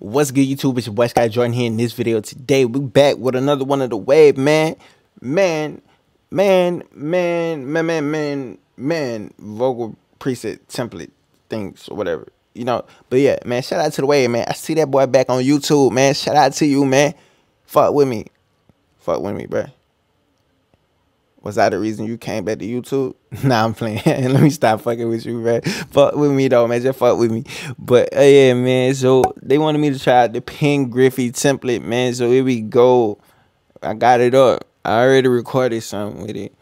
What's good, YouTube? It's your boy Sky Jordan here in this video today. We back with another one of the Wav, man. Man, man, man, man, man, man, man, vocal preset template things or whatever. You know, but yeah, man, shout out to the Wav, man. I see that boy back on YouTube, man. Shout out to you, man. Fuck with me. Fuck with me, bruh. Was that the reason you came back to YouTube? nah, I'm playing. Let me stop fucking with you, man. Fuck with me though, man. Just fuck with me. But uh, yeah, man. So they wanted me to try out the Pen Griffey template, man. So here we go. I got it up. I already recorded something with it.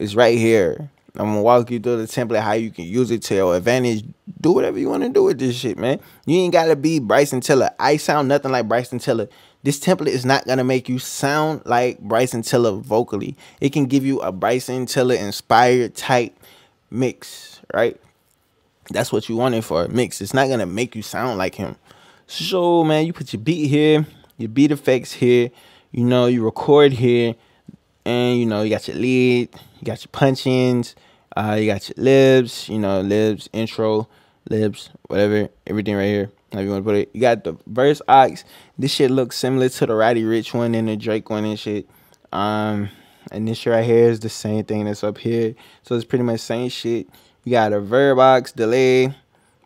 It's right here. I'm gonna walk you through the template, how you can use it to your advantage. Do whatever you want to do with this shit, man. You ain't gotta be Bryson Tiller. I sound nothing like Bryson Tiller. This template is not gonna make you sound like Bryson Tiller vocally. It can give you a Bryson Tiller inspired type mix, right? That's what you want it for a mix. It's not gonna make you sound like him. So man, you put your beat here, your beat effects here, you know, you record here, and you know, you got your lead, you got your punch ins, uh, you got your libs, you know, libs, intro, libs, whatever, everything right here. You want to put it? You got the verse aux. This shit looks similar to the Roddy Ricch one and the Drake one and shit. Um, and this right here is the same thing that's up here. So it's pretty much same shit. You got a verb aux, delay,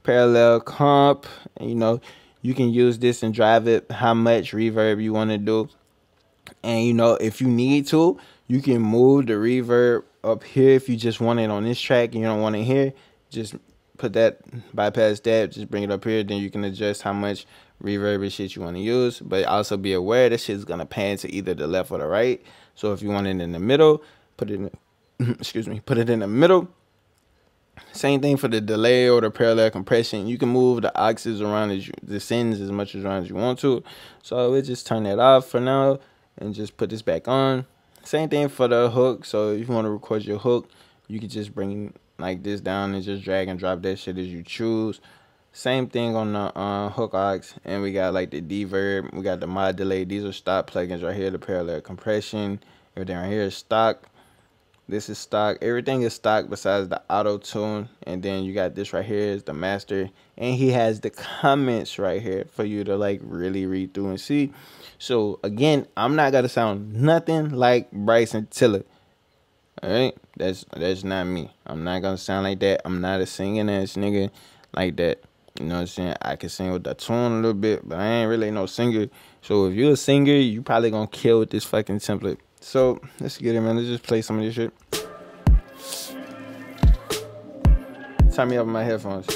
parallel comp. And, you know, you can use this and drive it how much reverb you want to do. And you know, if you need to, you can move the reverb up here if you just want it on this track and you don't want it here. Just put that bypass that, just bring it up here, then you can adjust how much reverb and shit you want to use. But also be aware this shit is gonna pan to either the left or the right. So if you want it in the middle, put it in excuse me, put it in the middle. Same thing for the delay or the parallel compression. You can move the auxes around as you, the sends as much as around as you want to. So we'll just turn that off for now and just put this back on. Same thing for the hook. So if you want to record your hook, you can just bring like this down and just drag and drop that shit as you choose. Same thing on the uh, hook aux, and we got like the D-Verb, we got the mod delay. These are stock plugins right here. The parallel compression, everything right here is stock. This is stock. Everything is stock besides the auto tune, and then you got this right here is the master, and he has the comments right here for you to like really read through and see. So again, I'm not gonna sound nothing like Bryson Tiller. All right, that's that's not me. I'm not gonna sound like that. I'm not a singing ass nigga like that. You know what I'm saying? I can sing with the tune a little bit, but I ain't really no singer. So if you're a singer, you probably gonna kill with this fucking template. So let's get it, man. Let's just play some of this shit. Turn me up my headphones.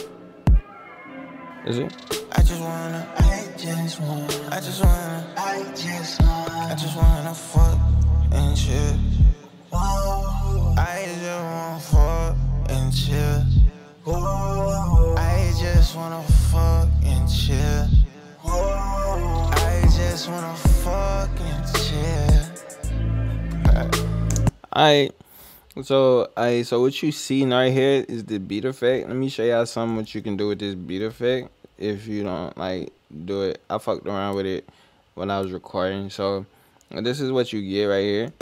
Is it? I just wanna, I just wanna, I just wanna, I just wanna, I just wanna fuck and shit. Wanna fuck and chill. I just wanna fuck and chill. Alright. So I so what you see right here is the beat effect. Let me show y'all some what you can do with this beat effect if you don't like do it. I fucked around with it when I was recording. So this is what you get right here.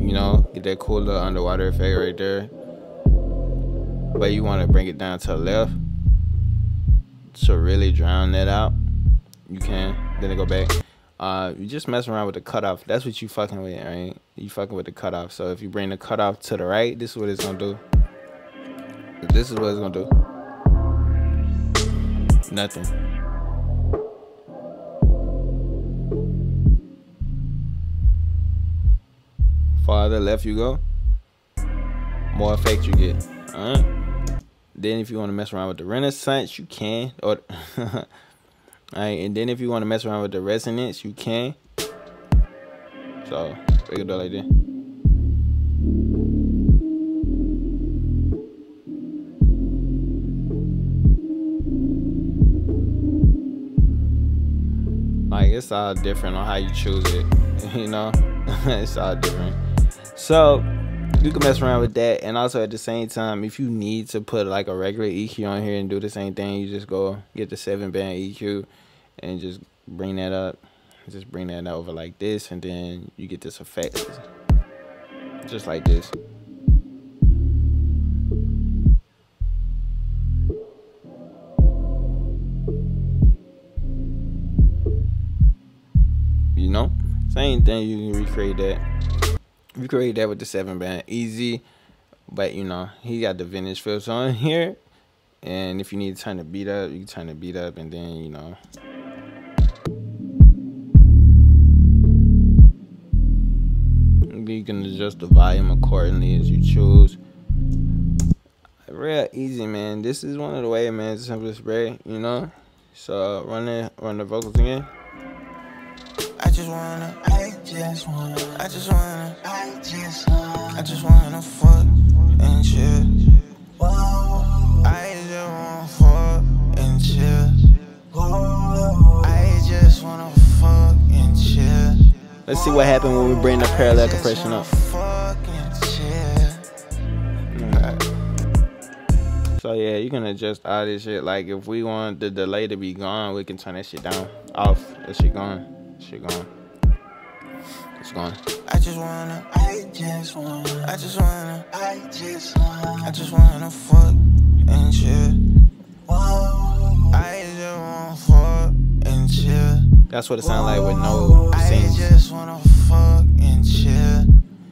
you know, get that cool little underwater effect right there. But you want to bring it down to the left to really drown that out. You can. Then go back. Uh, you just mess around with the cutoff. That's what you fucking with, right? You fucking with the cutoff. So if you bring the cutoff to the right, this is what it's gonna do. This is what it's gonna do. Nothing. farther left you go, more effect you get. Alright. Then if you want to mess around with the renaissance, you can. Or Alright, and then if you want to mess around with the resonance, you can. So we can do it like this. Like it's all different on how you choose it, you know. it's all different. So you can mess around with that. And also at the same time if you need to put like a regular eq on here and do the same thing you just go get the seven band eq and just bring that up. Just bring that over like this and then you get this effect. Just like this. You know? Same thing you can recreate that. Recreate that with the seven band, easy. But you know, he got the vintage filter on here. And if you need to turn the beat up, you can turn the beat up and then, you know. You can adjust the volume accordingly as you choose. Real easy, man. This is one of the way, man. It's way, you know. So run it, run the vocals again. I just wanna, I just wanna, I just wanna, I just wanna, I just wanna fuck and chill. Whoa. I just wanna fuck and chill. Whoa. I just wanna fuck and chill. Let's see what happened when we bring the parallel compression up. So yeah, you can adjust all this shit. Like if we want the delay to be gone, we can turn that shit down, off. That shit gone. Shit gone. It's gone. I just wanna, I just wanna, I just wanna, I just wanna, I just wanna fuck and chill. Whoa. I just wanna fuck and chill. That's what it sounds like with no scenes. I just wanna fuck and chill.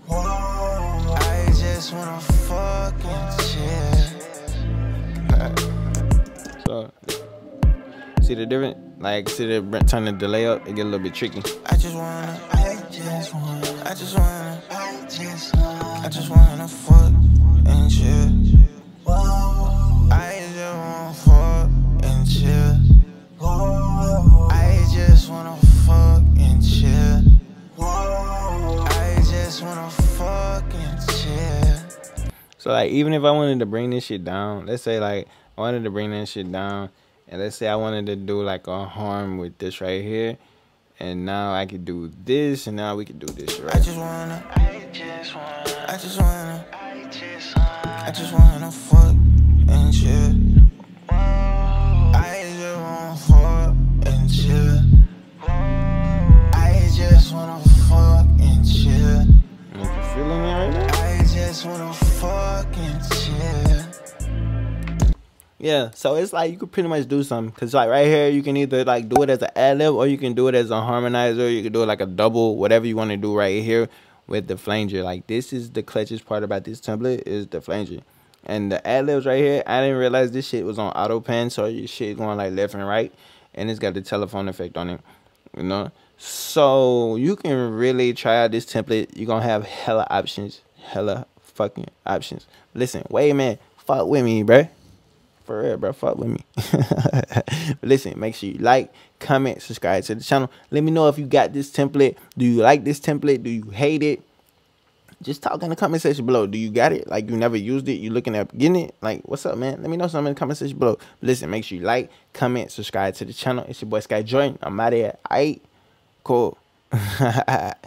Whoa. I just wanna see the difference? Like, see the turn the delay up, it get a little bit tricky. I just wanna, I just wanna, I just wanna, I just wanna, I just wanna fuck and chill. Whoa. I just wanna fuck and chill. Whoa. I just wanna fuck and chill. Whoa. I just wanna fuck and chill. So like, even if I wanted to bring this shit down, let's say like I wanted to bring that shit down and let's say I wanted to do like a harm with this right here and now I could do this and now we can do this right I just wanna I just wanna I just wanna I just wanna I just wanna. fuck and chill yeah, so it's like you could pretty much do something because like right here you can either like do it as an ad lib or you can do it as a harmonizer. You can do it like a double, whatever you want to do right here with the flanger. Like this is the clutchest part about this template is the flanger. And the ad libs right here, I didn't realize this shit was on auto pan, so your shit going like left and right, and it's got the telephone effect on it, you know. So you can really try out this template. You're gonna have hella options, hella fucking options. Listen, wait man, fuck with me, bruh. For real, bro. Fuck with me. listen, make sure you like, comment, subscribe to the channel. Let me know if you got this template. Do you like this template? Do you hate it? Just talk in the comment section below. Do you got it? Like you never used it? You looking at getting it? Like what's up, man? Let me know something in the comment section below. Listen, make sure you like, comment, subscribe to the channel. It's your boy Sky Jordan. I'm out of here. Aight. Cool.